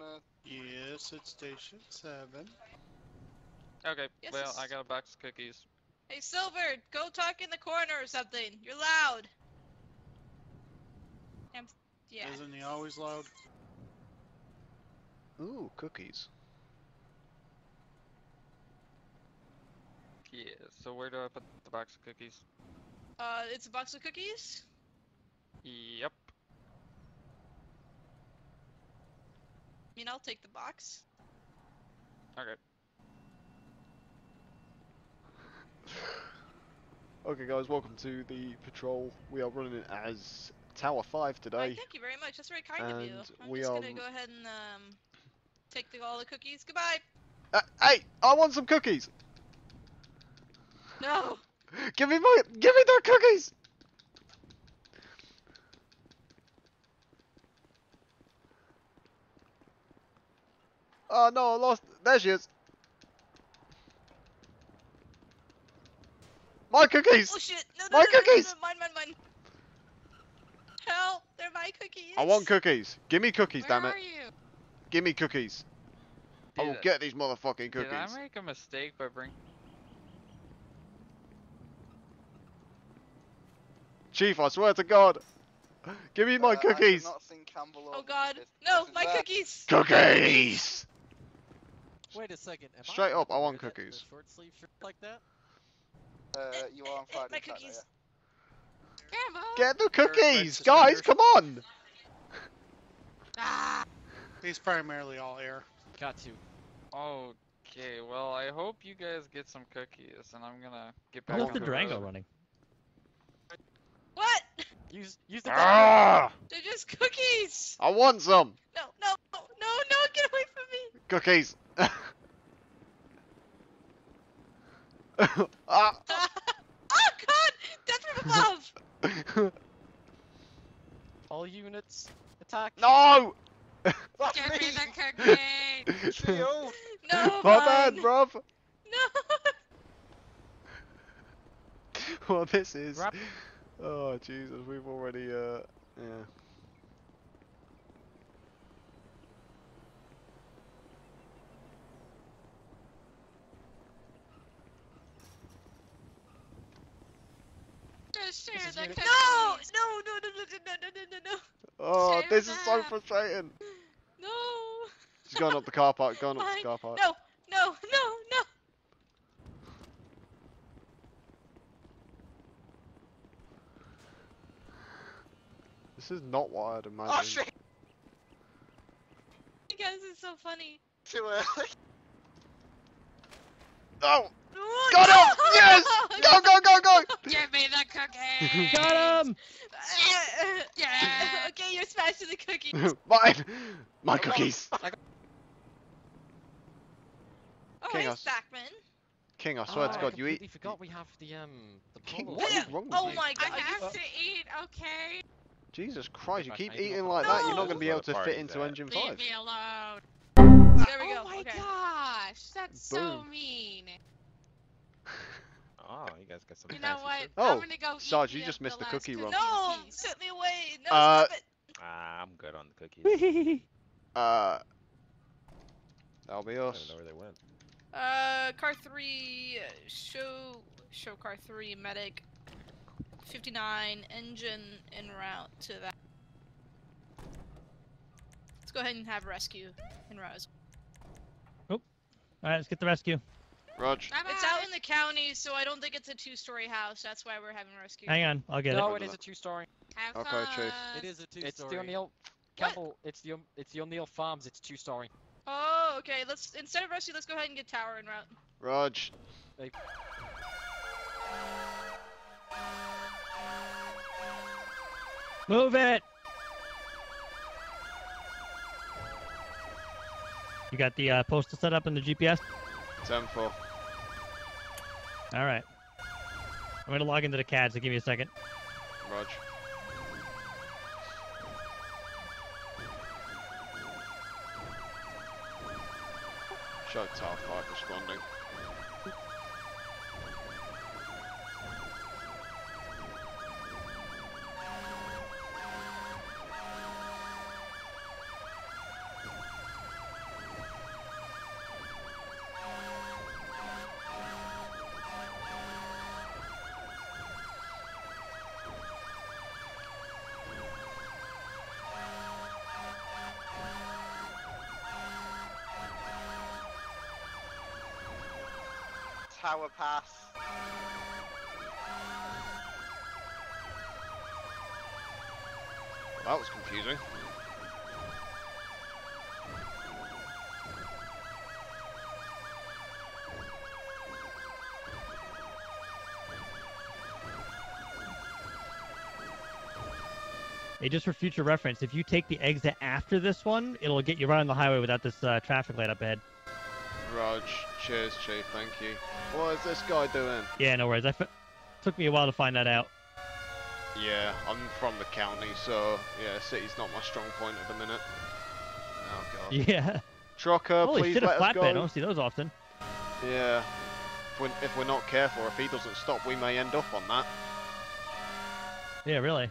wanna? Yes, it's station seven. Okay, Yes, well, it's- I got a box of cookies. hey Silver, go talk in the corner or something. You're loud. I'm, yeah. Isn't he always loud? Ooh, cookies. Yeah, so where do I put the box of cookies? Uh, it's a box of cookies. Yep. I mean, I'll take the box. Okay. Okay, guys, welcome to the patrol. We are running it as Tower 5 Why, today. thank you very much. That's very kind of you. And I'm we just gonna go ahead and um, take the, all the cookies. Goodbye. Uh, hey, I want some cookies! No. Give me my, give me the cookies! Oh no, I lost. There she is. My cookies! Oh shit! No, no, My no, no, no, cookies! no, Mine, mine, mine. Help! They're my cookies. I want cookies. Give me cookies, Where damn it. are you? Give me cookies. I will Did- get these motherfucking cookies. Did I make a mistake by bringing? Chief, I swear to God. Give me my Uh, I cookies. not seen Campbell Oh god! No, my there. cookies! Cookies! Wait a second. Am Straight I up, I want wearing a- a cookies. Short sleeve shirt like that? Uh, you are on Friday. my Saturday, cookies. Campbell! Get the Wear- wear cookies, guys, come on! Ah! He's primarily all air. Got to. Okay, well, I hope you guys get some cookies, and I'm gonna get back How's on the the Durango road. running? What? Use use the. Ah! They're just cookies! I want some! No, no, no, no, no! Get away from me! Cookies! ah! oh god! Death from above! All units attack. no! That's Give me me! the cookie! Shield! No, My bad, mine. bruv! No! well, this is. Grab- Oh, Jesus, we've already, uh. Yeah. Just share This is the unit- No! No, no, no, no, no, no, no, no, no! Oh, Share this is so frustrating! No! She's going up the car park, going up the car park. No, no, no, no! This is not what I'd oh, imagined. Oh shit! You guys are so funny. Too early. Oh! Oh, Got him! No! Yes! Go, go, go, go! Give me the cookies! Got him! Yeah. okay, you're smashing the cookies. Mine! My cookies! Oh, King hey, us. Stackman. King, I swear oh, to God, you completely eat. forgot we have the um the King, polo what wrong with Oh you? my I god. have to eat, okay? Jesus Christ, you keep eating not- like that, you're not going to be able to fit into at. engine Leave 5. me alone. There we go. oh my okay. gosh, that's so mean. Oh, you guys got some You know what? food. Oh, I'm gonna go eat Sarge, you just missed the the cookie run. No, piece. set me away. No, Uh, stop it. Ah, I'm good on the cookies. Uh. That'll be I don't us. know where they went. Uh, car three, uh, show, show car three, medic, 59, engine en route to that. Let's go ahead and have rescue in en route. Alright, let's get the rescue. Rog. It's out in the county, so I don't think it's a two-story house. That's why we're having rescue. Hang on, I'll get No, it. No, it is a two story. Have Okay, fun. Chief. It is a two-story. It's the story. O'Neill Campbell. It's the O- it's the O'Neill Farms. It's two story. Oh, okay. Let's instead of rescue, let's go ahead and get tower en route. Rog. Move it! You got the uh, postal set up in the GPS? 10 4. Alright. I'm gonna log into the CAD, so give me a second. Rog. Show Tower 5 responding. Tower Pass. That was confusing. Hey, just for future reference, if you take the exit after this one, it'll get you right on the highway without this uh, traffic light up ahead. Raj, cheers, Chief, thank you. What is this guy doing? Yeah, no worries. I f- took me a while to find that out. Yeah, I'm from the county, so yeah, city's not my strong point at the minute. Oh god. Yeah. Trucker, Holy please shit, a let us flatbed. I go. don't see those often. Yeah. If we're, if we're not careful, if he doesn't stop, we may end up on that. Yeah, really.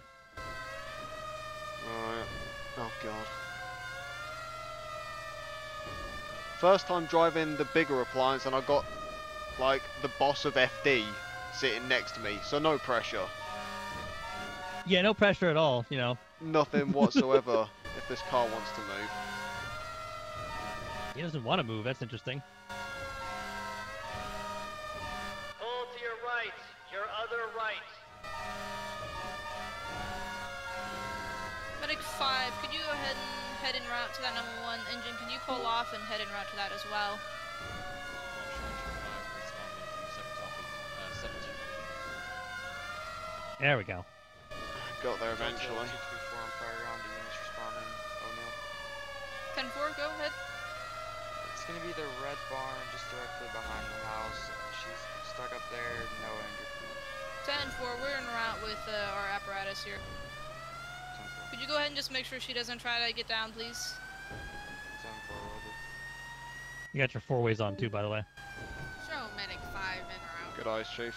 Alright. Oh god. First time driving the bigger appliance and I got like the boss of FD sitting next to me, so no pressure. Yeah, no pressure at all. You know, Nothing whatsoever if this car wants to move. he doesn't want to move. That's interesting. Route to that number 1 engine? Can you pull off and head en route to that as well? There we go. Got there eventually. 10-4, go ahead. It's gonna be the red barn just directly behind the house. She's stuck up there, no injured. 10-4, we're en route with uh, our apparatus here. Could you go ahead and just make sure she doesn't try to get down, please? You got your four ways on too, by the way. Show medic five in route. Good eyes, Chief.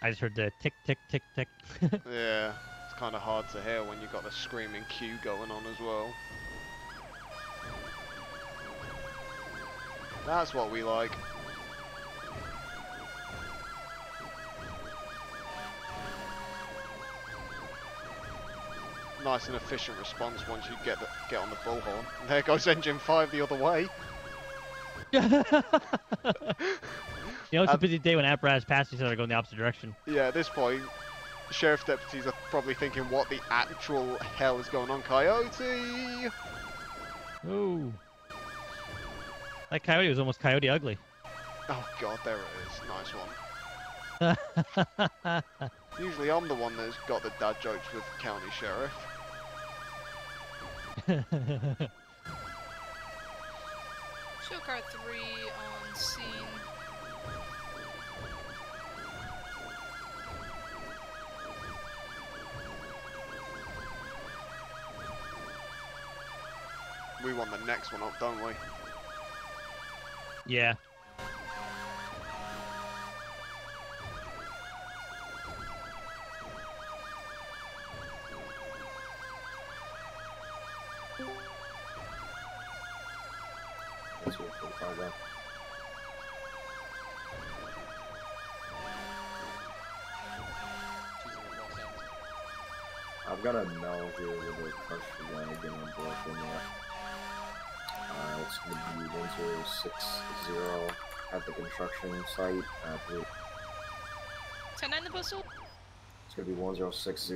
I just heard the tick, tick, tick, tick. Yeah, it's kind of hard to hear when you've got the screaming queue going on as well. That's what we like. Nice and efficient response once you get the, get on the bullhorn. There goes engine five the other way. you know, it's a Um, busy day when apparatus passes each other go in the opposite direction. Yeah, at this point, sheriff deputies are probably thinking, what the actual hell is going on, Coyote? Ooh. That coyote was almost coyote ugly. Oh god, there it is. Nice one. Usually I'm the one that's got the dad jokes with county sheriff. Show car 3 on scene. We want the next one up, don't we? yeah. That's what we'll find out. I've got a Mel here with a crush wagon on board for me. Uh, it's gonna be 1060 at the construction site. Uh, blue- 10-9 the postal? it's gonna be 1060.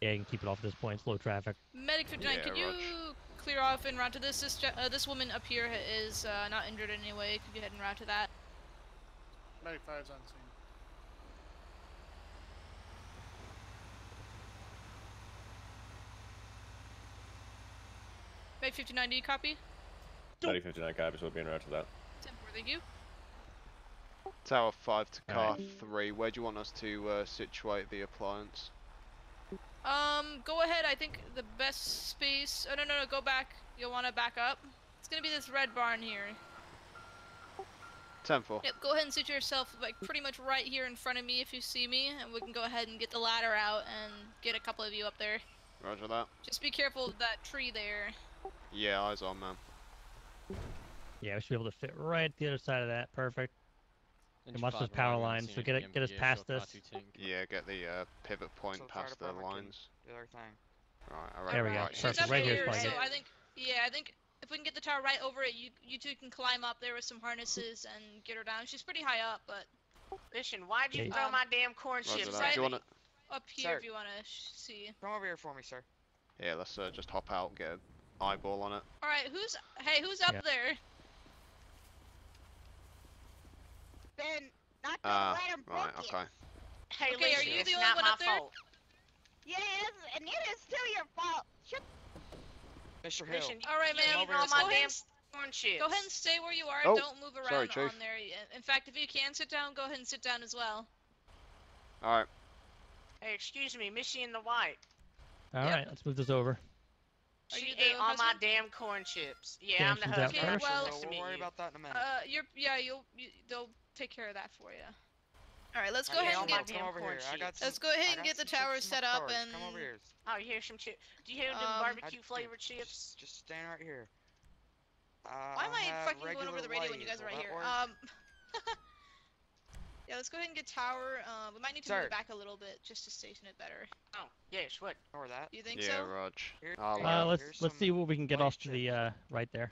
Yeah, you can keep it off at this point. It's low traffic. Medic 59, Yeah, could you Rog. clear off and route to this? This, uh, this woman up here is uh, not injured in any way. Could you head and route to that? Medic 5's on scene. Medic 59, do you copy? 3059 copies will be en route to that. 10-4, thank you. Tower 5 to car Alright. 3. Where do you want us to uh, situate the appliance? Um, go ahead. I think the best space. Oh no, no, no. Go back. You'll want to back up. It's gonna be this red barn here. 10 4. Yep. Go ahead and sit yourself like pretty much right here in front of me if you see me, and we can go ahead and get the ladder out and get a couple of you up there. Roger that. Just be careful of that tree there. Yeah, eyes on, man. Yeah, we should be able to fit right the other side of that. Perfect. Engine watch five those power on lines, so get it- get us past this. Yeah, get the uh, pivot point So past the lines. do their thing. Right, I There we reckon go. right She's Perfect. Right here, fine, so. I think Yeah, I think if we can get the tower right over it, you you two can climb up there with some harnesses and get her down. She's pretty high up, but Listen, why'd you Okay. throw Um, my damn corn Roger chips that. at Do you me? wanna? up here Sir. if you want to see. Come over here for me, sir. Yeah, let's uh, just hop out, get an eyeball on it. All right, who's hey, who's up Yeah. there? Then not gonna ah, let 'em right, book okay. Hey, Okay, are you it's the only not one my up there? fault. It is, and it is still your fault. Shut Mr. Hill. Listen, All right, you ma'am. eating over all Just my go ahead, damn and, corn chips. go ahead and stay where you are. Oh, Don't move around sorry, Chief. on there. In- In fact, if you can sit down, go ahead and sit down as well. All right. Hey, excuse me, Missy in the white. All Yep. right, let's move this over. Are She ate the all my damn corn chips. Yeah, Okay, I'm the she's out husband. Okay, I'm first. well- nice to we'll worry you. about that in a minute. Uh, you're yeah, you'll you, they'll take care of that for you. All right, let's go ahead and get damn come over corn here. I got chips. some, let's go ahead and get the some tower chips in my set up and. Come over here. Oh, you hear some chip? Do you hear them Um, I- barbecue flavored chips? Just, just stand right here. Uh, Why am I I fucking going over the radio when you guys are right here? Um. yeah, let's go ahead and get tower. Uh, we might need to Sir. move it back a little bit just to station it better. Oh, yeah, What? Or that. You think yeah, so? Raj. Here- I'll, here- uh, let's let's see what we can get off to the uh, right there.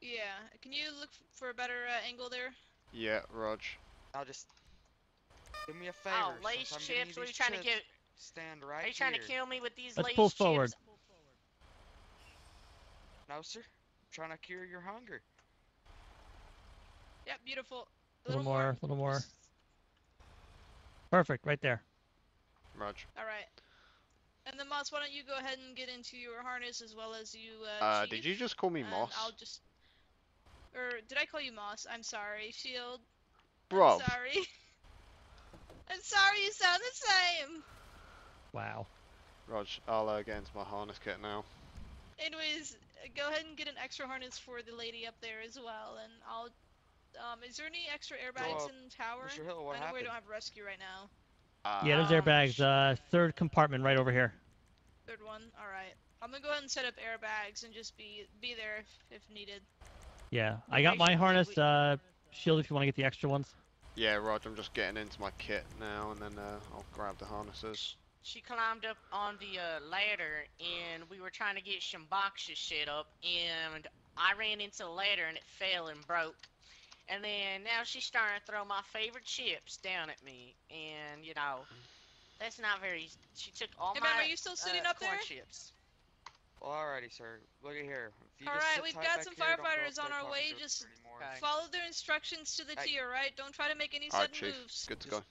Yeah. Can you look for a better uh, angle there? yeah, Raj. I'll just do me a favor. Oh, Lay's since chips. What are you trying to get? Stand right Are you trying to kill me with these Let's Lay's pull chips? forward. No, sir. I'm trying to cure your hunger. Yep, beautiful. A little more, a little more. Perfect, right there. Raj. All right. And then Moss, why don't you go ahead and get into your harness as well as you, uh, Uh, did you just call me and Moss? I'll just. Or did I call you Moss? I'm sorry, Shield. Bro. I'm sorry. I'm sorry. You sound the same. Wow. Raj, I'll uh, get into my harness kit now. Anyways, uh, go ahead and get an extra harness for the lady up there as well, and I'll. Um, is there any extra airbags uh, in the tower? Mr. Hill, what I know we don't have rescue right now. Uh, Yeah, there's Um, airbags. Uh, third compartment right over here. Third one. All right. I'm gonna go ahead and set up airbags and just be be there if, if needed. Yeah, I got my harness. we- Uh, shield if you want to get the extra ones. Yeah, Raj, I'm just getting into my kit now, and then uh, I'll grab the harnesses. She climbed up on the uh, ladder, and we were trying to get some boxes set up, and I ran into the ladder, and it fell and broke. And then now she's starting to throw my favorite chips down at me, and you know, that's not very. She took all Hey, my ma'am, are you still sitting uh, up corn there? chips. Well, alrighty, sir. Look at here. If you All just right, sit we've got some here, don't go firefighters on our way, just. Okay. Follow their instructions to the Hey. T, all right? Don't try to make any Alright, sudden Chief. moves. Good to Just- go.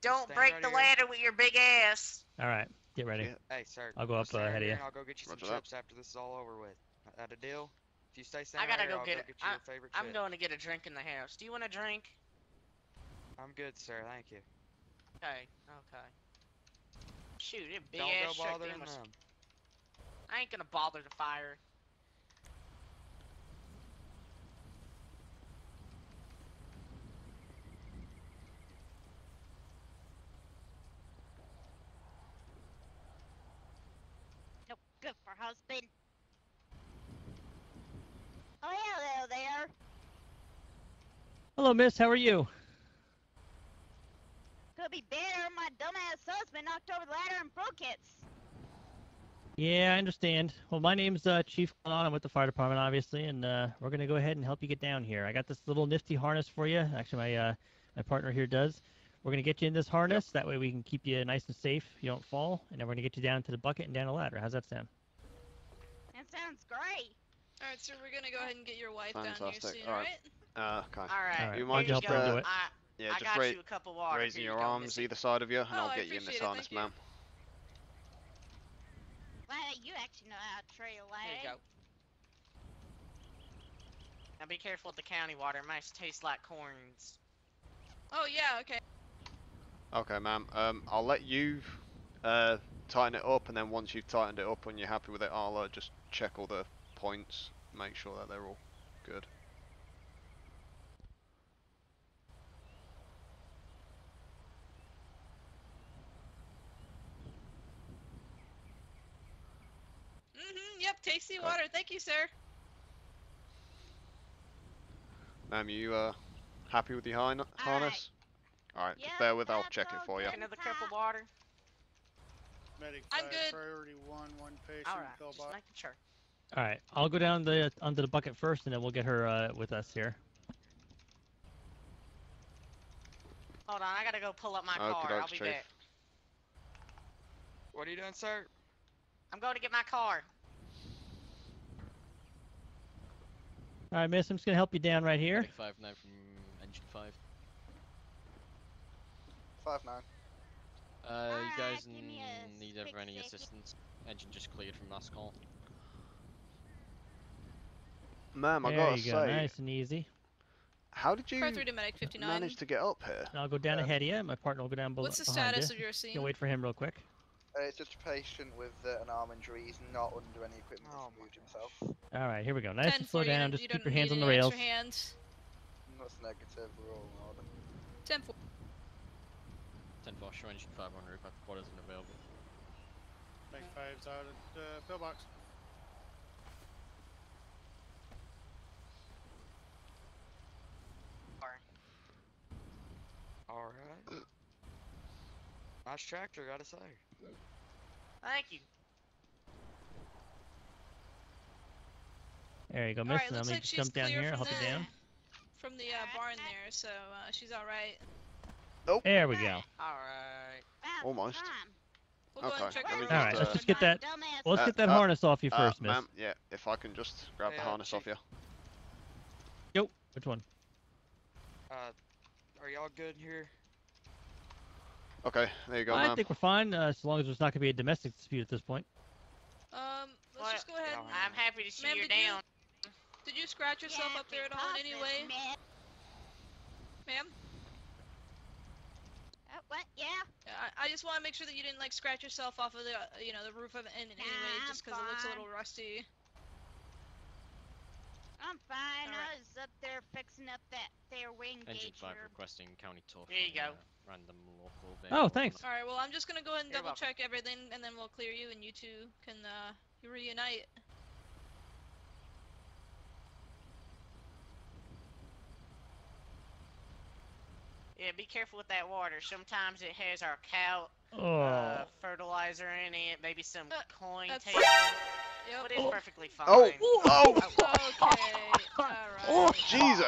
Don't stand break right the here. ladder with your big ass. All right, get ready. Yeah. Hey, sir. I'll go up, just stand uh, right ahead of here you. and I'll go get you some Roger that. chips after this is all over with. That a deal? If you stay I gotta right here, go I'll get go it. get you I- your favorite I'm chip. going to get a drink in the house. Do you want a drink? I'm good, sir. Thank you. Okay, okay. Shoot, it big Don't ass go bothering they must- them. I ain't gonna bother the fire. No good for husband. Oh hello there. Hello, Miss. How are you? Could be better. My dumbass husband knocked over the ladder and broke it. Yeah, I understand. Well, my name's uh, Chief Clown. I'm with the fire department, obviously, and uh, we're gonna go ahead and help you get down here. I got this little nifty harness for you. Actually, my uh, my partner here does. We're gonna get you in this harness. That way, we can keep you nice and safe. You don't fall, and then we're gonna get you down to the bucket and down the ladder. How's that sound? That sounds great. All right, so we're gonna go ahead and get your wife down here Fantastic. soon, All all right. right? Uh, okay. All right. All right. You I'll mind just help her it. I, yeah, I just got ra- you a cup of water. raising your you arms Missy. either side of you, and Oh, I'll get you in this harness, thank you. ma'am. Well, you actually know how to trail There you go. Now be careful with the county water. It might taste like corns. Oh yeah, okay. Okay, ma'am. Um, I'll let you uh, tighten it up, and then once you've tightened it up and you're happy with it, I'll uh, just check all the points, make sure that they're all good. Mm-hmm. Yep. Tasty Okay. water. Thank you, sir. Ma'am, you uh, happy with your harn- harness? Alright, Yep, just bear with, I'll check it for you. Another cup of water. Medic I'm five, good. priority one, one patient, All right, just box. making sure. All right, I'll go down the onto the bucket first, and then we'll get her uh, with us here. Hold on, I gotta go pull up my Okey car. I'll be Chief. back. What are you doing, sir? I'm going to get my car. All right, Miss, I'm just gonna help you down right here. Five nine from engine five. Five nine. Uh, you guys give me a n- need quick ever any second. assistance? Engine just cleared from last call. Ma'am, I there gotta you say, go, nice and easy. how did you Car three to medic 59. manage to get up here? And I'll go down ahead of you. My partner will go down below. What's the status you. of your Just scene? gonna wait for him real quick. Uh, it's just a patient with uh, an arm injury. He's not under any equipment. Oh He's moved himself. All right, here we go. Nice 10 and slow down. Just you keep your hands on the any rails. extra hands. That's negative. We're all in order. 10 for. Ten four, show engine five on route. Quad isn't available. Make fives out at uh, pillbox. Alright. Nice tractor, gotta say. Thank you. There you go, miss. Alright, and let me like just jump down clear here. from Help you down. from the uh, barn there, so uh, she's all right. Nope. There we go. Alright. Almost. We'll Okay, check let her me out. All right, just, let's uh, just get that. Well, let's Uh, get that uh, harness off you Uh, first, miss. yeah, if I can just grab the Yeah, harness off you. Yo, which one? Uh, are y'all good here? Okay, there you go, I ma'am. think we're fine, uh, as long as there's not gonna be a domestic dispute at this point. Um, let's Well, just go ahead. yeah, and- I'm happy to see you're you- down. Did you scratch yourself Yeah, up there at all in any way, man- ma'am? Uh, what? Yeah. I, I just want to make sure that you didn't like scratch yourself off of the, uh, you know, the roof of it in any way, just because it looks a little rusty. I'm fine. Alright. I was up there fixing up that there wing Engine gauge five here. requesting county toll. There you go. uh, Random local. Oh, thanks. All right, well, I'm just gonna go ahead and You're double welcome. check everything, and then we'll clear you, and you two can uh, reunite. Yeah, be careful with that water. Sometimes it has our cow Oh. uh, fertilizer in it, maybe some Uh, coin that's- tape. Yep. But it's perfectly fine. Oh, oh, Okay. All right. Jesus!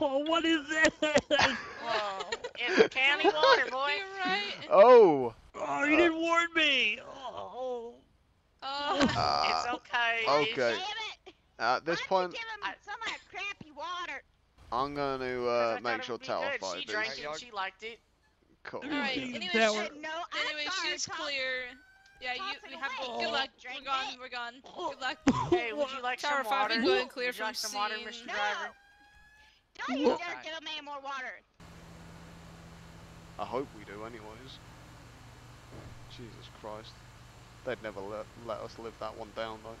Oh, what is this? Whoa. It's county water, boy. You're right. Oh! Oh, you didn't warn me. Oh. Uh, It's Uh, okay. okay. Damn it! at this Why point, give him I- some of that crappy water? I'm going to uh, make sure would be good. Talify She drank it. She liked it. Cool. all right. Anyway, that she- Uh, no, anyway, she's Tom. clear. Yeah, you. We it have. away. Good luck. Drink We're gone. We're gone. Good luck. Hey, would you like Tower some five, we water? go and clear would you from like some water, scene. Mr. No! Driver? Don't you Whoa. dare give him any more water. I hope we do, anyways. Jesus Christ. They'd never let, let us live that one down, though.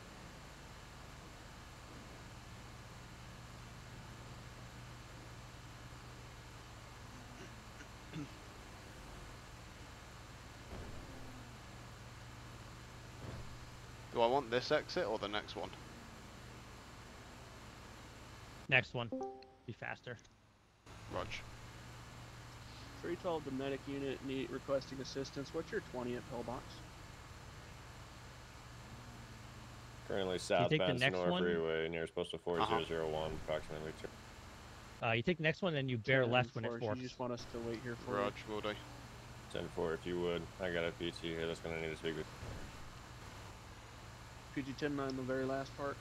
Do I want this exit or the next one? Next one. Be faster. Rog. 312 the medic unit need requesting assistance. What's your 20th pillbox? Currently southbound next Senora one? Freeway, nearest postal Uh-huh. 4001, approximately two. Uh, you take the next one, then you bear left when it 10-4, forks. You just want us to wait here for you? Rog, will do. 10 4 if you would. I got a PT here that's going to need to speak with Could you 10 9 the very last part?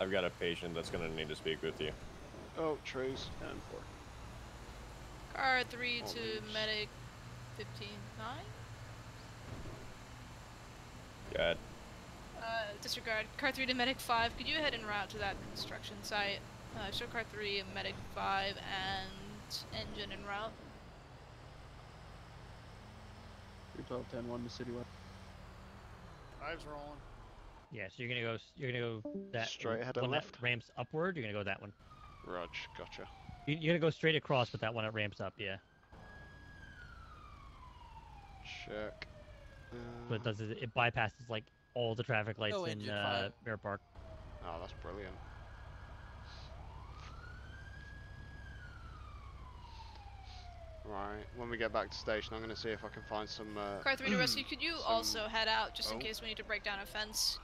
I've got a patient that's going to need to speak with you. Oh, trees. 10 4. Car three All to leaves. medic. Fifteen nine. Go ahead. Uh, disregard. Car 3 to Medic 5. Could you head and route to that construction site? Uh, show Car 3 and Medic 5 and engine and route. 312 10 1 to City West. Fives rolling. Yeah, so you're gonna go. You're gonna go that Straight ahead and one left. that ramps upward. You're gonna go that one. Rog, gotcha. You- You're gonna go straight across, but that one that ramps up. Yeah. Check. What it Uh, does is it bypasses like all the traffic lights Go in engine uh, five. Mirror Park. Oh, that's brilliant. Right, when we get back to station, I'm gonna see if I can find some. Uh, Car 3 to rescue. Could you some- also head out just in oh. case we need to break down a fence?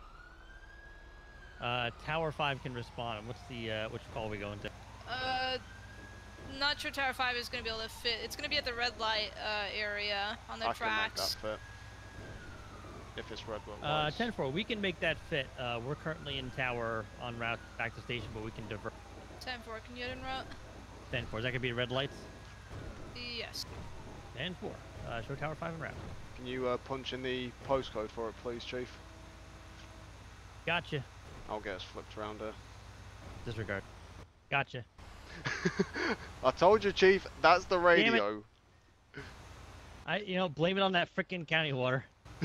Uh, Tower 5 can respond. What's the, uh, which call are we going to? Uh, not sure Tower 5 is going to be able to fit. It's going to be at the red light uh, area on the I can make that tracks. fit. If it's red one. Uh, 10-4, we can make that fit. Uh, we're currently in Tower on route back to station, but we can divert. 10 4, can you get in route? 10-4, is that gonna be red lights? Yes. And four. uh, show Tower 5 and route. Can you uh, punch in the postcode for it, please, Chief? Gotcha. I'll get us flipped around here. Disregard. Gotcha. I told you, Chief. That's the radio. I, you know, blame it on that frickin' county water.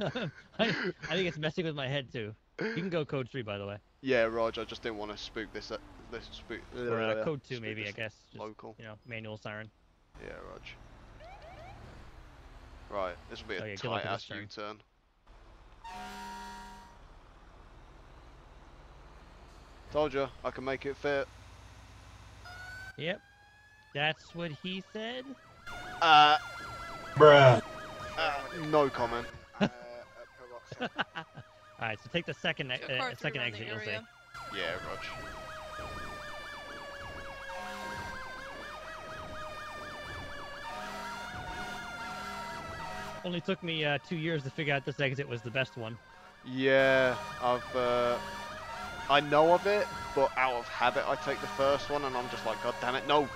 I, I think it's messing with my head too. You can go code three, by the way. Yeah, Rog. I just didn't want to spook this. This spook. Or uh, code two, maybe I guess. Just, Local. You know, manual siren. Yeah, Rog. Right, this will be a yeah, good luck tight with ass this turn. U-turn. Told you, I can make it fit. Yep. That's what he said. Uh, Bruh. uh, no comment. Uh, at Pillbox seven. All right, so take the second e- Show uh, three second exit. You'll see. Yeah, Rog. Only took me uh, two years to figure out this exit was the best one. Yeah, I've. Uh, I know of it, but out of habit, I take the first one, and I'm just like, God damn it, no.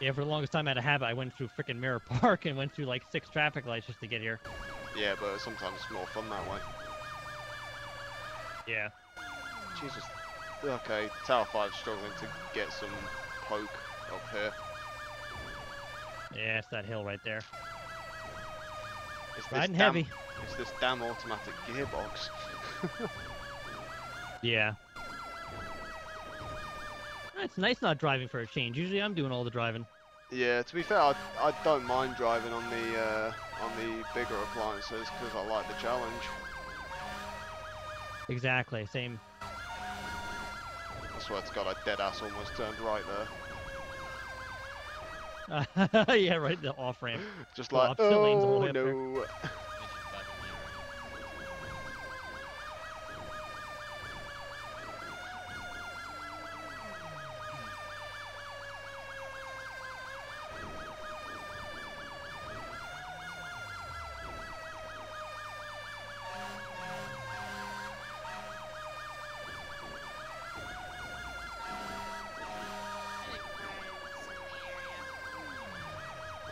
Yeah, for the longest time, I had a habit. I went through frickin' Mirror Park and went through like six traffic lights just to get here. Yeah, but sometimes it's more fun that way. Yeah. Jesus. Okay, Tower 5 struggling to get some poke up here. Yeah, it's that hill right there. It's this Riding damn, heavy. It's this damn automatic gearbox. Yeah. It's nice not driving for a change. Usually I'm doing all the driving. yeah, to be fair, I, I don't mind driving on the uh, on the bigger appliances because I like the challenge. Exactly, same. Swear to God, I dead ass almost turned right there. yeah, right, the off ramp. Just like, opposite lanes all the oh there. no.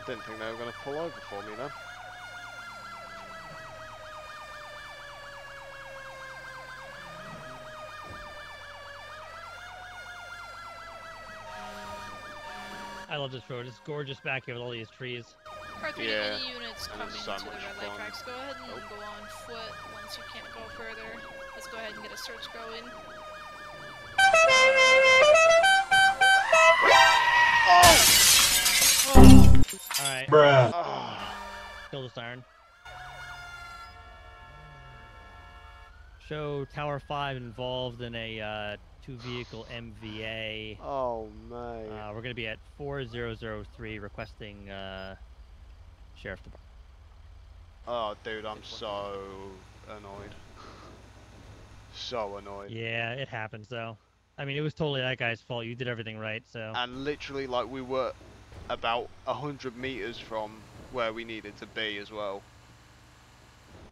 I didn't think they were going to pull over for me then. I love this road. It's gorgeous back here with all these trees. Car 3, Yeah, any units coming it's into the much red light tracks, go ahead and Nope. go on foot once you can't go further. Let's go ahead and get a search going. Oh! Oh. Alright. Bruh. Kill the siren. Show Tower 5 involved in a uh, two vehicle MVA. Oh, mate. Uh, we're going to be at 4003 requesting uh, Sheriff Department. Oh, dude, I'm so annoyed. So annoyed. Yeah, it happens though. I mean, it was totally that guy's fault. You did everything right, so. And literally, like, we were about a hundred meters from where we needed to be as well.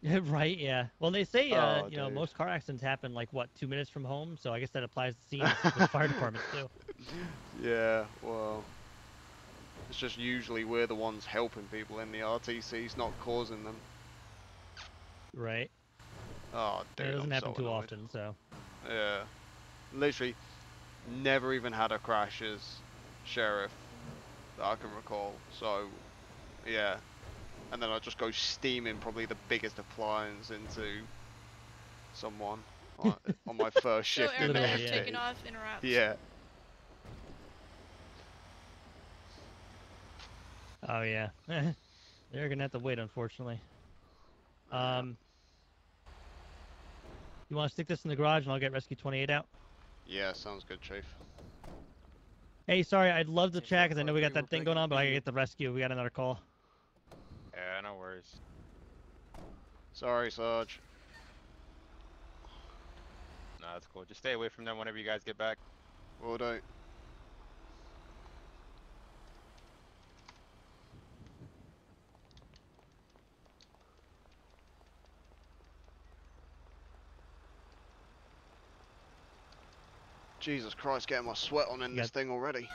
right, yeah. Well, they say, uh, Oh, you know, most car accidents happen like what, two minutes from home. So I guess that applies to scenes with fire departments too. Yeah, well, it's just usually we're the ones helping people in the RTCs, not causing them. Right. Oh, dude, it doesn't I'm happen so too annoyed. often, so. Yeah, literally, never even had a crash as sheriff that I can recall. So, yeah, and then I just go steaming probably the biggest appliance into someone like, on my first Show shift in the airbags yeah. taking FD. off, interrupt. Yeah. Oh yeah. They're gonna have to wait, unfortunately. Um. You want to stick this in the garage and I'll get Rescue 28 out? Yeah, sounds good, Chief. Hey, sorry, I'd love to chat because I know we got that thing going on, but I gotta get the rescue. We got another call. Yeah, no worries. Sorry, Sarge. Nah, that's cool. Just stay away from them whenever you guys get back. Will do. Jesus Christ, getting my sweat on in You this thing already.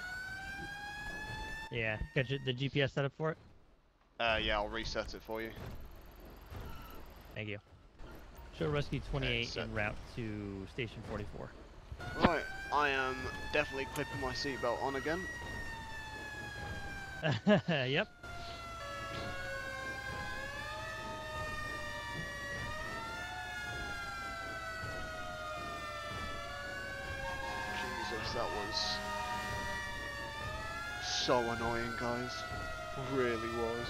Yeah, got the GPS set up for it? Uh, yeah, I'll reset it for you. Thank you. Show Rescue 28 en route to Station 44. Right, I am definitely clipping my seatbelt on again. yep. Jesus, that was so annoying, guys. Really was.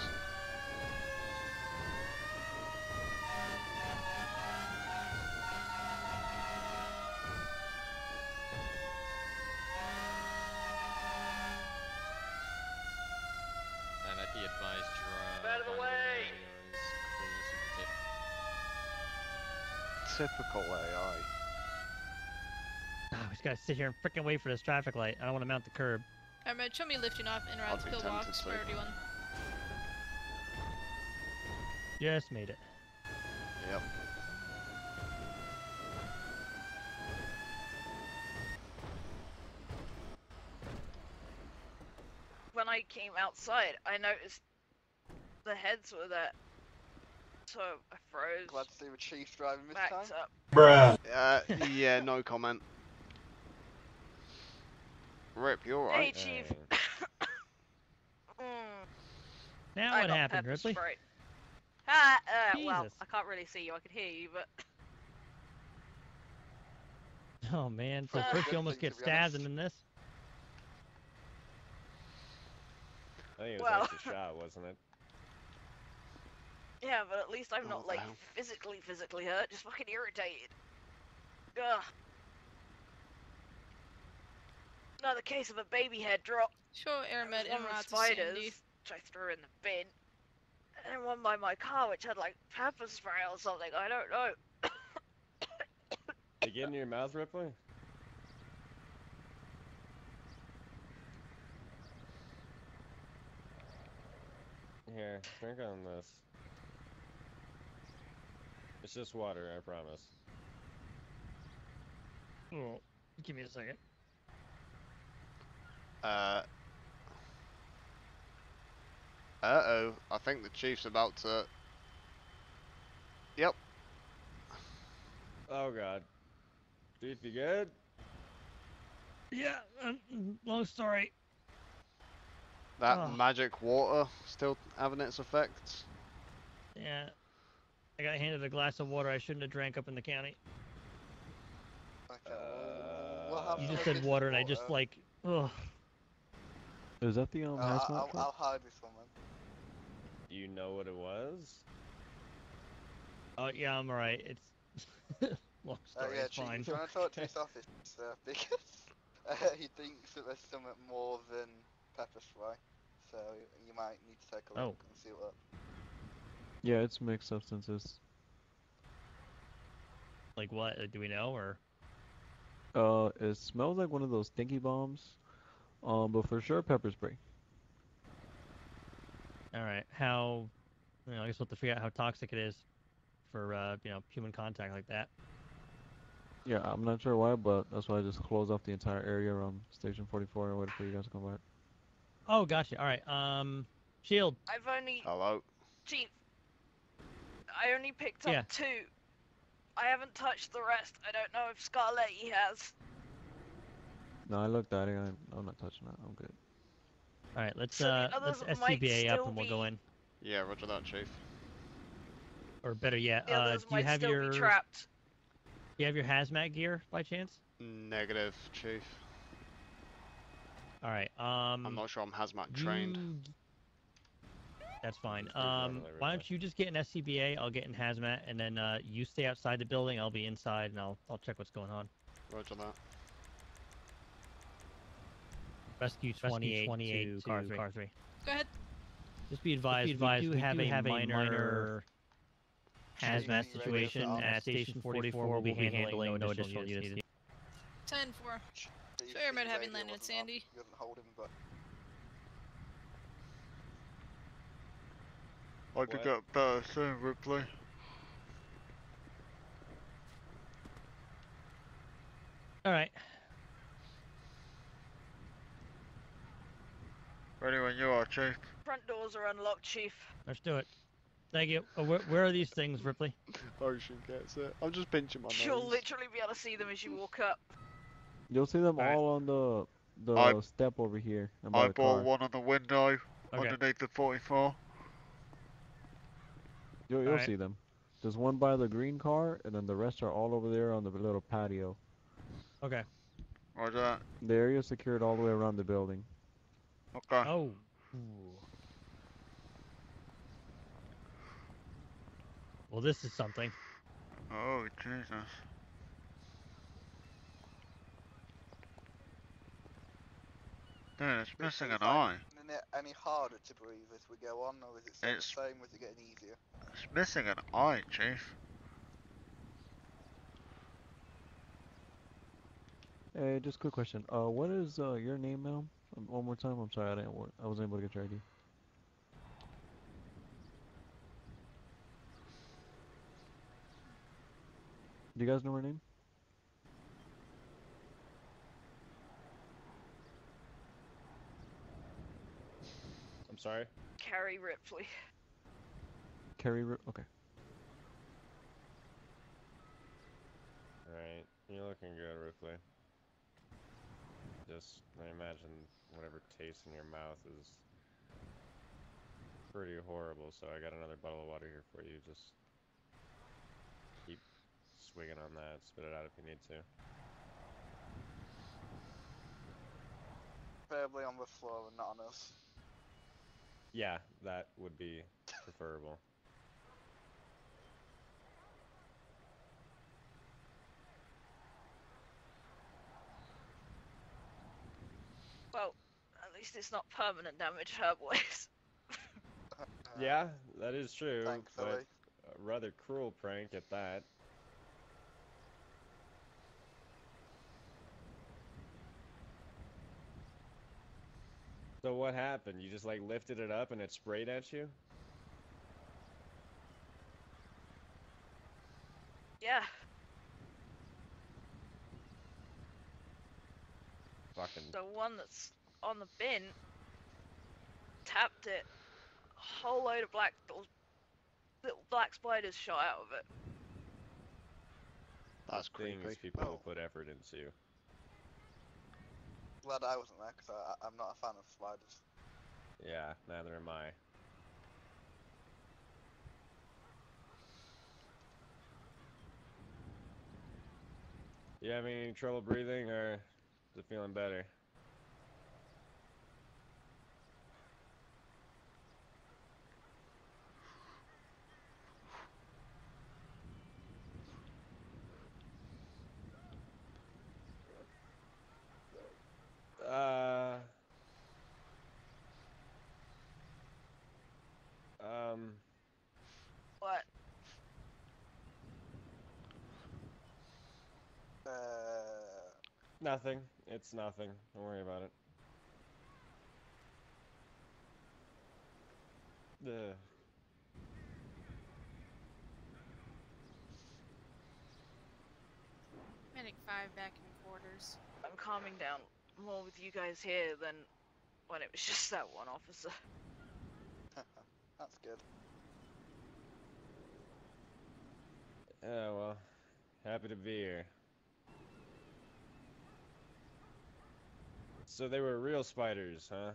And I'd be advised drive. Out of the on way! highways, clear, super tip. Typical AI. Ah, we just gotta sit here and freaking wait for this traffic light. I don't want to mount the curb. Alright, show me lifting off in I'd route be to tempted Pillbox, to. priority one. Just made it. Yep. When I came outside, I noticed the heads were there. So I froze, Glad to see the chief driving this backed time. up. Uh, yeah, no comment. Rip, you Hey. Chief. Mm, Now I what happened, pepper Ripley? Ah, uh, well, Jesus. I can't really see you. I can hear you, but Oh man, so Uh, first you almost thing, get to stabbed and then this? I think it was Well- actually shot, wasn't it? yeah, but at least I'm Oh, not like wow. physically, physically hurt. Just fucking irritated. Ugh. Another case of a baby head drop. Sure, Airmed There was one with route spiders, which I threw in the bin. And then one by my car, which had like pepper spray or something. I don't know. They get into your mouth, Ripley? Here, drink on this. It's just water, I promise. Oh, give me a second. Uh. Uh oh, I think the chief's about to. Yep. Oh god. Chief, you good? Yeah, um, long story. That Oh. magic water still having its effects. Yeah. I got handed a glass of water I shouldn't have drank up in the county. Okay, well, what happened You just said this water and I just like, ugh. Is that the um, Uh, I- hazmat I'll, truck? I'll hide this one then. Do you know what it was? Oh yeah, I'm alright. It's long Uh, story. yeah, it's fine. do you want to talk to his office? Uh, because uh, he thinks that there's something more than pepper spray. So you might need to take a look Oh. and see what. Yeah, it's mixed substances. Like what? Uh, Do we know or? Uh, it smells like one of those stinky bombs. Um, but for sure pepper spray. All right. How? You know, I guess we'll have to figure out how toxic it is for uh, you know human contact like that. Yeah, I'm not sure why, but that's why I just closed off the entire area around Station 44 and waited for you guys to come back. Oh, gotcha. All right. Um, shield. I've only Hello. Chief. I only picked up Yeah. two. I haven't touched the rest. I don't know if Scarletti has. No, I looked at it. I'm, I'm not touching that. I'm good. All right. Let's So uh, let's SCBA up and we'll go in. Yeah, roger that, chief. Or better yet, The uh, do you have your trapped. do you have your hazmat gear by chance? Negative, chief. All right. Um, I'm not sure I'm hazmat trained. you- That's fine. Um, why don't you just get an SCBA? I'll get in hazmat, and then uh, you stay outside the building. I'll be inside, and I'll I'll check what's going on. Roger that. Rescue 28, 28 to car three. Car three. Go ahead. Just be advised. advised, we do we have, do a, have a minor, minor hazmat situation at Station 44 We'll be handling no additional units. needed. 10 4. Steve, So Airmed Steve having radio landed at wasn't on. Sandy. He wasn't holding, but I could What? get better soon, Ripley. All Ready when you are, Chief. Front doors are unlocked, Chief. Let's do it. Thank you. Uh, where, where are these things, Ripley? Ocean gets it. I'm just pinching my nose. You'll nose. literally be able to see them as you walk up. You'll see them Alright. all on the the I- step over here. and I the bought car. one on the window Okay. underneath the 44. You'll, you'll Alright. see them. There's one by the green car, and then the rest are all over there on the little patio. Okay. Roger. The area is secured all the way around the building. Okay. Oh. Well, this is something. Oh, Jesus. Dude, it's missing an eye. Isn't it any harder to breathe as we go on, or is it still It's- the same? or is it getting easier? It's missing an eye, Chief. Hey, just a quick question. Uh, what is uh your name, ma'am? Um, one more time. I'm sorry, I didn't. wa- I wasn't able to get your ID. Do you guys know her name? I'm sorry. Carrie Ripley. Carrie. Ri- Okay. Alright, you're looking good, Ripley. Just, I imagine whatever tastes in your mouth is pretty horrible, so I got another bottle of water here for you. Just keep swigging on that, spit it out if you need to. Preferably on the floor and not on us. Yeah, that would be preferable. Well, at least it's not permanent damage, her boys. Yeah, that is true, Thankfully. but a rather cruel prank at that. So what happened? You just like lifted it up and it sprayed at you? Yeah. Fucking The one that's on the bin tapped it. A whole load of black little, little black spiders shot out of it. That's things creepy. people will put effort into. Glad I wasn't there because I'm not a fan of spiders. Yeah, neither am I. You having any trouble breathing or is it feeling better? Uh. Um. What? Uh, Nothing. It's nothing. Don't worry about it. Ugh. Medic 5 back in quarters. I'm calming down more with you guys here than when it was just that one officer. That's good. Yeah, well, happy to be here. So they were real spiders, huh?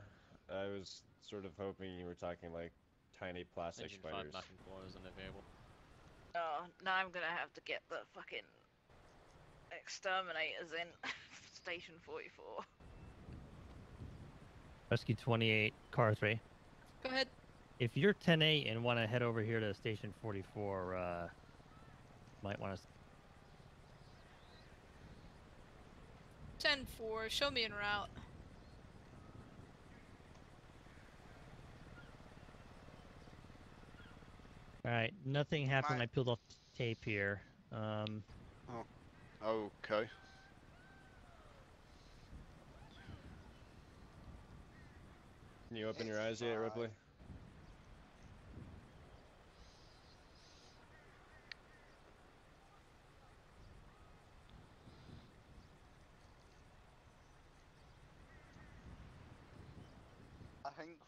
I was sort of hoping you were talking like tiny plastic Engine 5 spiders. back in quarters unavailable. Oh, now I'm gonna have to get the fucking exterminators in Station 44. Rescue 28, car 3. Go ahead. If you're 10A and want to head over here to Station 44, uh, might want to. 10 4. Show me en route. All right, nothing happened. My- I peeled off tape here. Um, Okay. Can you open your eyes yet, Ripley?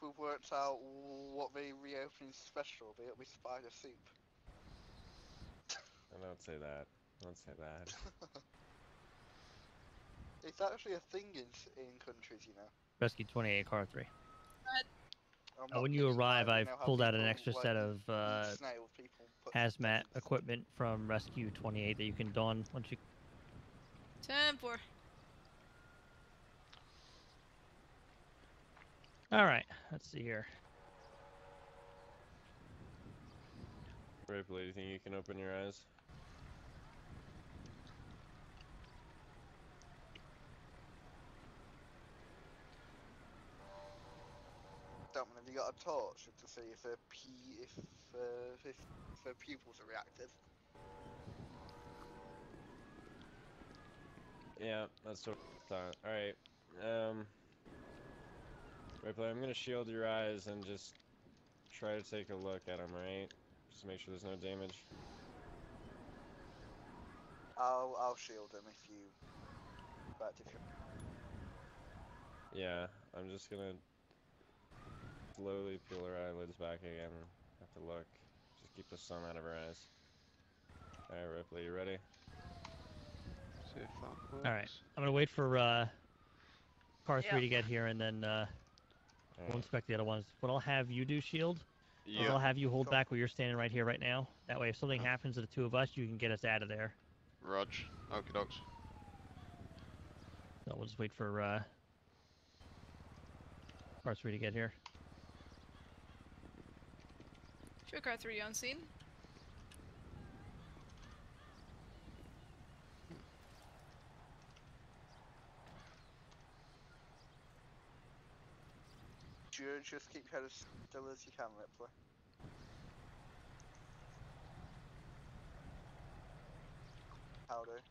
I we've worked out what the reopening special will be. It'll be spider soup. I don't say that. Don't say that. It's actually a thing in in countries, you know. rescue 28, car three. I'm Uh, when you arrive, I've pulled out an extra set of uh, snails, people put hazmat equipment from Rescue 28 that you can don once you. Ten four. All right, let's see here. Ripley, do you think you can open your eyes? Don't have you got a torch to see if the p if uh, if, if the pupils are reactive? Yeah, that's what I thought. Alright. Um Ripley, I'm gonna shield your eyes and just try to take a look at them, right? Just to make sure there's no damage. I'll I'll shield them if you. But if you Yeah, I'm just gonna slowly peel her eyelids back again. Have to look. Just keep the sun out of her eyes. Alright, Ripley, you ready? See if that works. All right, I'm gonna wait for uh, car three Yeah. to get here, and then uh, we'll Alright. inspect the other ones. What I'll have you do, Shield, is I'll have you hold Cool. back where you're standing right here, right now. That way, if something happens to the two of us, you can get us out of there. Rog. Okie dokes. So we'll just wait for uh, car three to get here. Show car three on scene. Ju- just keep your head as still as you can, Ripley. Howdy.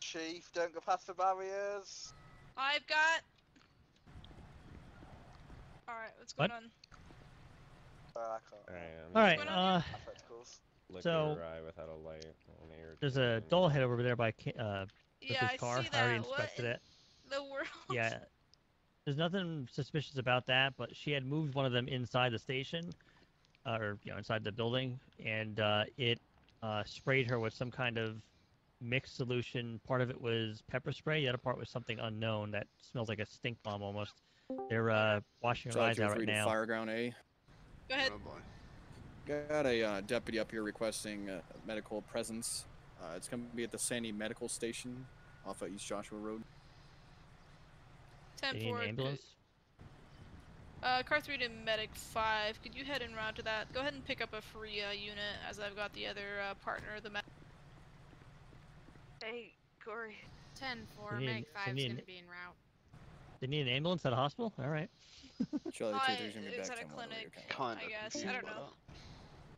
Chief, don't go past the barriers. I've got. Alright, what's going What? on? Uh, I can't. Alright, I'm All just right. going gonna on Uh, Spectacles. Look so- at her eye without a light. only her there's a and- dull head over there by Ca- uh, Yeah, Ripley's I car. see I already that. What inspected in it. the world? Yeah. There's nothing suspicious about that, but she had moved one of them inside the station, uh, or you know, inside the building, and uh, it uh, sprayed her with some kind of mixed solution. Part of it was pepper spray. The other part was something unknown that smells like a stink bomb almost. They're uh, washing her Charlie eyes out 03 right to now. Fireground A. Go ahead. Oh boy. Got a uh, deputy up here requesting uh, medical presence. Uh, it's going to be at the Sandy Medical Station off of East Joshua Road. Ten They four. ambulance. Uh, car three to medic five. Could you head en route to that? Go ahead and pick up a free uh, unit, as I've got the other uh, partner of the med. Hey, Corey. Ten four. They need- Meg they five's need- gonna be en route. They need an ambulance at a hospital. All right. Charlie Uh, 23 is going to be it's at a clinic. you're coming. Kind I guess. I don't know.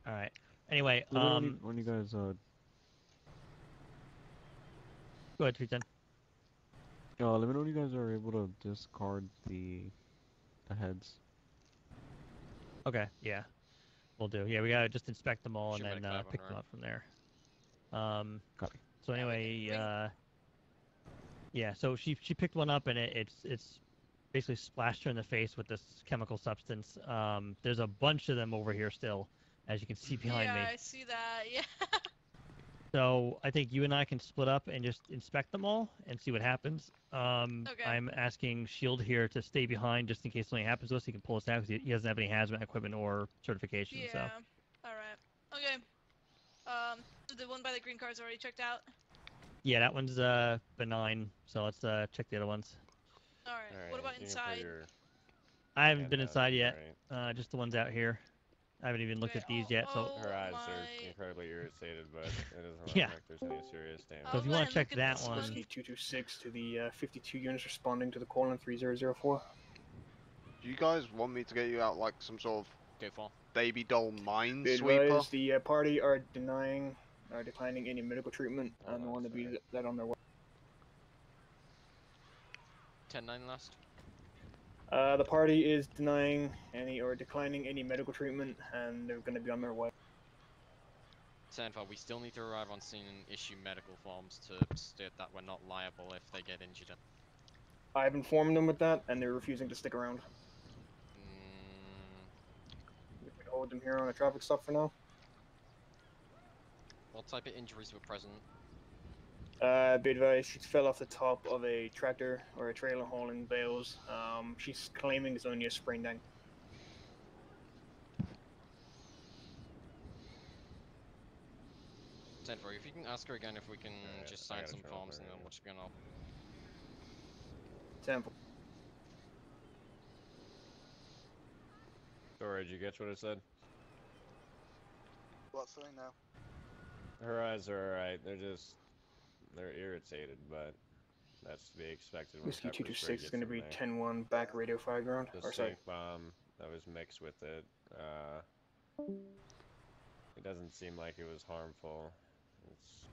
That. All right. Anyway, Let me know when you- um, when you guys uh, go ahead, Treason. uh, let me know when you guys are able to discard the the heads. Okay, yeah, we'll do. Yeah, we gotta just inspect them all and then uh, pick them route. up from there. Um, Copy. so anyway, uh, yeah, so she she picked one up and it, it's it's basically splashed her in the face with this chemical substance. Um, there's a bunch of them over here still, as you can see behind yeah, me. I see that. Yeah. So I think you and I can split up and just inspect them all and see what happens. Um, Okay. I'm asking Shield here to stay behind just in case something happens to us. He can pull us out because he, he doesn't have any hazmat equipment or certification. yeah. So All right. Okay. Um, the one by the green car's already checked out. yeah, that one's uh benign. So let's uh check the other ones. All right. Alright, what about you can put inside? your I haven't been inside yet. alright. Uh, just the ones out here. I haven't even looked at these yet, so Her eyes are incredibly irritated, but it doesn't Yeah. like there's any serious damage. So if you want to check that one, Whiskey 226 to the uh, 52 units responding to the call in 3004. Do you guys want me to get you out like some sort of baby doll Be minesweeper? advised, the uh, party are denying, are declining any medical treatment and want to be let on their way. 10 9 last. Uh, the party is denying any or declining any medical treatment, and they're going to be on their way. Sanford, we still need to arrive on scene and issue medical forms to state that we're not liable if they get injured. I've informed them with that, and they're refusing to stick around. We can hold them here on a traffic stop for now. What type of injuries were present? Uh, be advised, she fell off the top of a tractor or a trailer hauling bales. Um, she's claiming it's only a sprained ankle. Sanford, if you can ask her again if we can just sign some forms and then we're just gonna. Temple. Sorry, did you catch what I said? What's something now? Her eyes are alright. They're just they're irritated, but that's to be expected. when Whiskey 226 is going to be there. 10-1 back radio fire ground. The Or sorry, bomb that was mixed with it. Uh, it doesn't seem like it was harmful. It's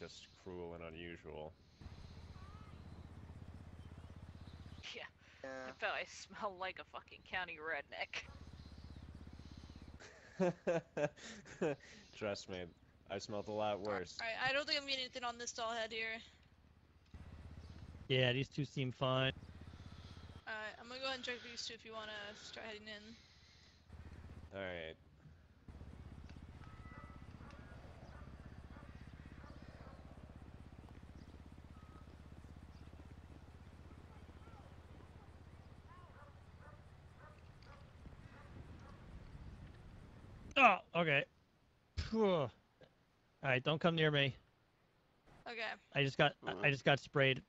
just cruel and unusual. Yeah. I bet I smell like a fucking county redneck. Trust me, I smelled a lot worse. Alright, I don't think I'm getting anything on this doll head here. yeah, these two seem fine. Alright, I'm gonna go ahead and check these two if you wanna start heading in. Alright. Oh, okay. All right, don't come near me. Okay. I just got I- I just got sprayed.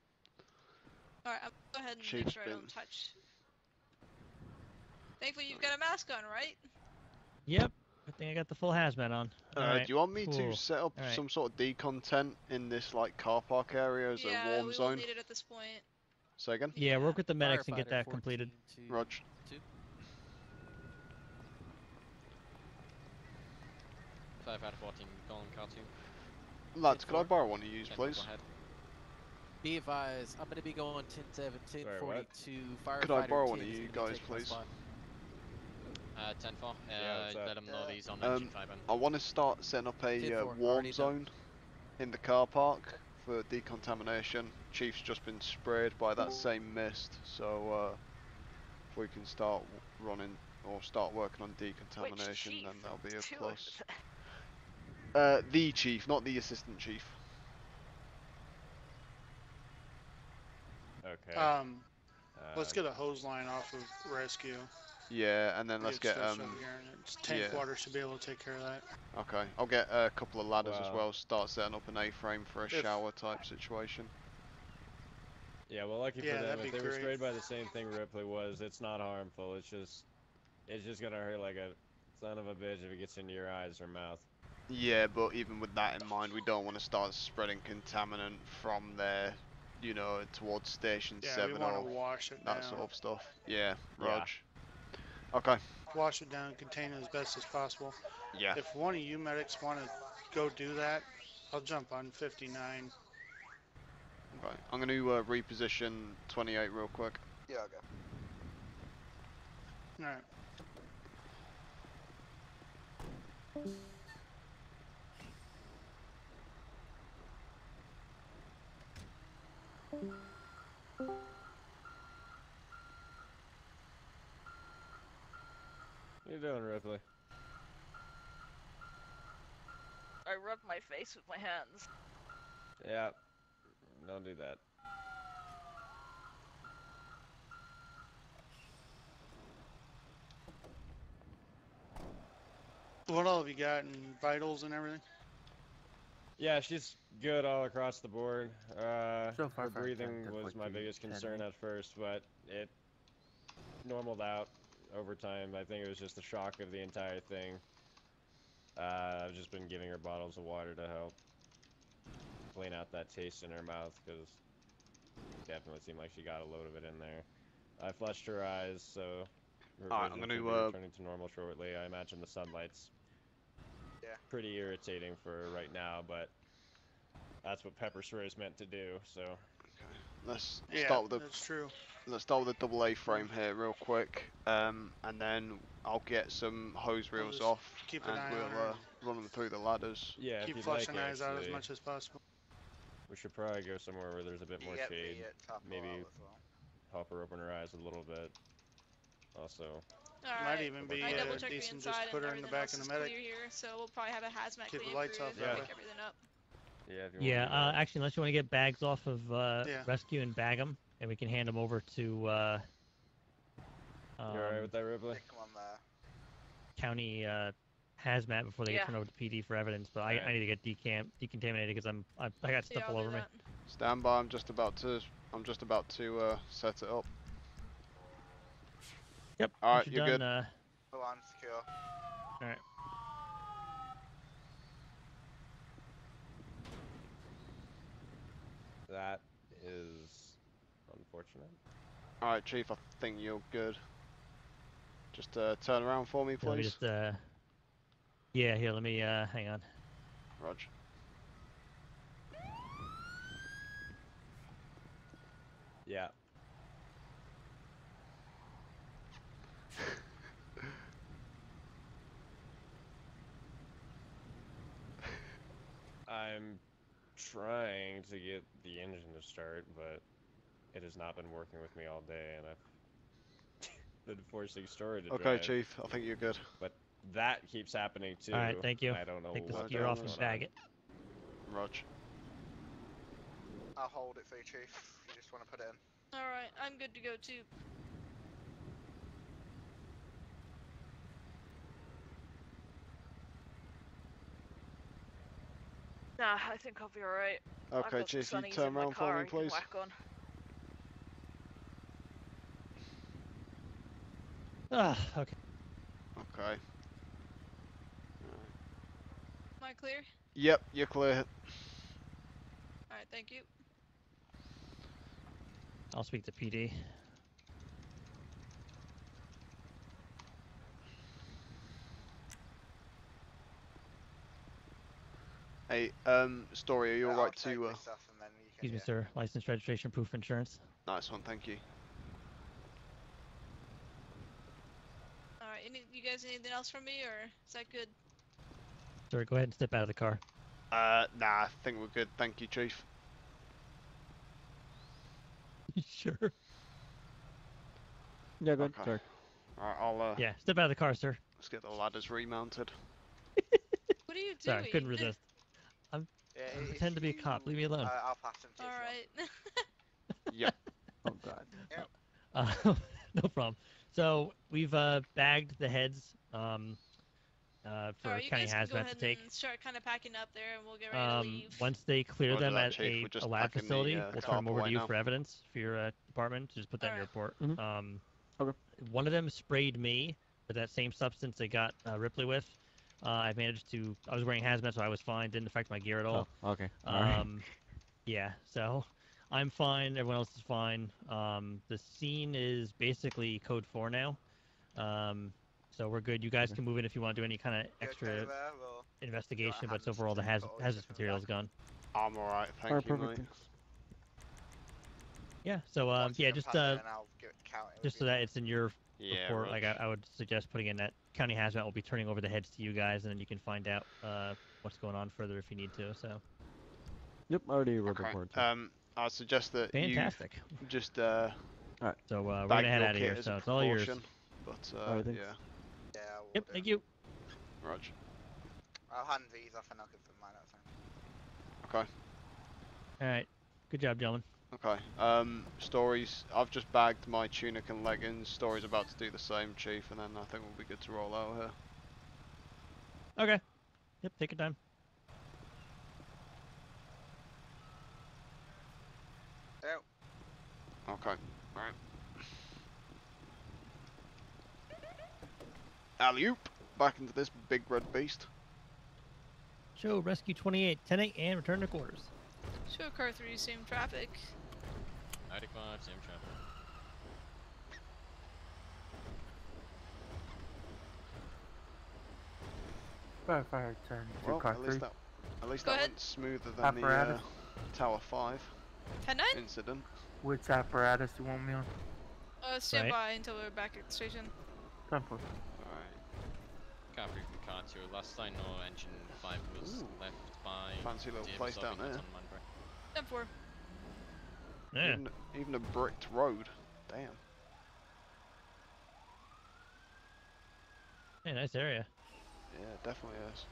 Alright, I'll go ahead and make Chief's sure I don't touch. Thankfully you've got a mask on, right? Yep. I think I got the full hazmat on. Uh, Alright, do you want me cool. to set up Alright. some sort of decon tent in this like car park area as yeah, a warm we zone? won't need it at this point. Say again? Yeah, work with the medics and get that completed. to Rog. two. 5 out of 14, Golem car 2. Lads, could I borrow one of you, Sanford, please? Be advised, I'm gonna be going 10 7, 10 Sorry, 42. Firefighter Could I borrow one of you guys, please? spot. Uh, 10 4. Yeah, Uh, what's up? let them know Uh, these on Um, engine 5 and I want to start setting up a uh, already warm done. zone in the car park for decontamination. Chief's just been sprayed by that same mist, so uh, if we can start running or start working on decontamination, then that'll be a Two plus. Uh, the chief, not the assistant chief. Okay. Um, let's Uh, get a hose line off of rescue. Yeah, and then let's get um. over here, and it's tank yeah. water should be able to take care of that. Okay, I'll get a couple of ladders as well. Start setting up an A-frame for a If- shower type situation. Yeah, well, lucky Yeah, for them, that'd if be they were sprayed by the same thing Ripley was, it's not harmful. It's just, it's just gonna hurt like a son of a bitch if it gets into your eyes or mouth. Yeah, but even with that in mind, we don't want to start spreading contaminant from there, you know, towards Station Yeah, 7 want or wash it that down. sort of stuff. Yeah, Yeah. Rog. Okay. Wash it down, contain it as best as possible. Yeah. If one of you medics want to go do that, I'll jump on 59. Okay. I'm going to uh, reposition 28 real quick. Yeah, okay. Alright. What you doing, Ripley? I rubbed my face with my hands. Yeah. Don't do that. What all have you got in vitals and everything? Yeah, she's good all across the board. Uh, So her far, far, breathing ten, ten, was my fourteen, biggest ten. concern at first, but it normaled out. over time. I think it was just the shock of the entire thing. Uh, I've just been giving her bottles of water to help clean out that taste in her mouth because definitely seemed like she got a load of it in there. I flushed her eyes, so her Alright, I'm gonna, be uh, returning to normal shortly. I imagine the sunlight's Yeah. Pretty irritating for right now, but that's what pepper spray is meant to do. So Let's Yeah, start with the that's true. let's start with the double A frame here real quick, um, and then I'll get some hose reels just off, keep an and eye we'll uh, run them through the ladders. yeah, Keep flushing like, eyes out as much as possible. We should probably go somewhere where there's a bit more get shade. the top Maybe oil well. help her open her eyes a little bit. Also, Alright. Might even be I uh, double the decent inside just put her in the back else of the medic. here, so we'll probably have a hazmat Keep the lights crew off to that pick everything up. yeah, if you Yeah, uh, actually, unless you want to get bags off of uh, Yeah. rescue and bag them, and we can hand them over to uh, you alright um, with that, Ripley? On there. county uh, hazmat before they Yeah. get turned over to PD for evidence. But I, Alright. I need to get decam decontaminated because I'm I, I got stuff I'll all do over me. Stand by. I'm just about to. I'm just about to uh, set it up. Yep. Alright, once you're done, good. Uh, Full on secure. all right. That is unfortunate. All right, Chief. I think you're good. Just uh, turn around for me, Yeah, let me please. just uh, yeah, here. Let me uh, hang on. Roger. Yeah. I'm trying to get the engine to start, but it has not been working with me all day, and I've been forcing storage to Okay, drive, Chief. I think you're good. But that keeps happening too. All right, thank you. I don't know Take the what's gear off and bag it. Roger. I'll hold it for you, Chief. You just want to put it in. Alright, I'm good to go too. Nah, I think I'll be alright. Okay, got some Chief. You turn around for me, please. whack on. Ah, okay. Okay. Am I clear? Yep, you're clear. Alright, thank you. I'll speak to PD. Hey, um, Story, are you Yeah, alright I'll to? Uh, and then you can, Excuse me, sir. License, registration, proof, insurance. nice one, thank you. Alright, you guys need anything else from me, or is that good? Sir, go ahead and step out of the car. Uh, nah, I think we're good. Thank you, Chief. sure. Yeah, good. Okay. Sorry. Alright, I'll uh, Yeah, step out of the car, sir. let's get the ladders remounted. What are you doing? Sorry, couldn't resist. I'm Yeah, I pretend to be a cop. Leave me alone. Uh, I'll pass him to you. you want. Alright. Yep. Oh God. Uh, no problem. So we've uh, bagged the heads um, uh, for Alright, you county guys go hazmat ahead to take. and start kind of packing up there, and we'll get ready to Um, leave. once they clear Roger them that, at a, a lab packing the, facility, uh, we'll turn them over to you now. for evidence for your uh, department. Just put that in your report. Mhm. Um, Okay. One of them sprayed me with that same substance they got uh, Ripley with. Uh, I managed to. I was wearing hazmat, so I was fine. Didn't affect my gear at all. Oh, okay. Alright. Um, yeah, so I'm fine. Everyone else is fine. Um, the scene is basically code four now. Um, so we're good. You guys can move in if you want to do any kind of extra okay there, or- investigation, but hands so far all the to haz- put all your hazardous material is gone. I'm alright, thank Alright, you, perfect. mate. Yeah. So um, yeah, just uh, in, I'll give it- count it with just so that it's in your Yeah, report, like I, I would suggest putting in that county hazmat will be turning over the heads to you guys, and then you can find out uh, what's going on further if you need to. So Yep, I already wrote the Okay. report. too. Um, I suggest that fantastic. you just uh, All right. So uh, we're gonna head out of here. So it's all yours. But uh, Alright, yeah, Yeah, I will Yep. do. Thank you. Roger. I'll hand these off and I'll give them mine at. Okay. All right. Good job, gentlemen. Okay. Um, stories. I've just bagged my tunic and leggings. Stories about to do the same, Chief, and then I think we'll be good to roll out here. Okay. Yep. Take your time. Oh, Okay. Alright. alley oop back into this big red beast. Show rescue 28, 10 8, and return to quarters. Show car three, same traffic. 95, same traffic. Fire, fire, turn to Well, car at three. that, at least Go that ahead. went smoother than the uh, Apparatus. Tower Five Ten nine. incident. Which apparatus do you want me on? Uh, stand Right. by until we're back at the station. Ten four. Alright. Car 3 from car 2. Last I know, engine 5 was Ooh. left by. Fancy little place down Orbit there. on Mandrake. Ten four. Yeah. Even, even a bricked road. Damn. Hey, nice area. Yeah, it definitely is.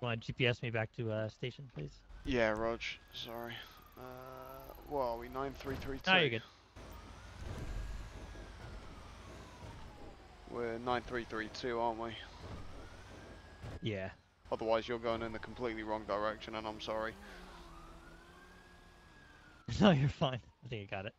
Want to GPS me back to uh, station, please? Yeah, Rog. Sorry. Uh, what are we? Nine three three two. Oh, you're good. We're nine three three two, aren't we? Yeah. Otherwise, you're going in the completely wrong direction, and I'm sorry. no, you're fine. I think I got it.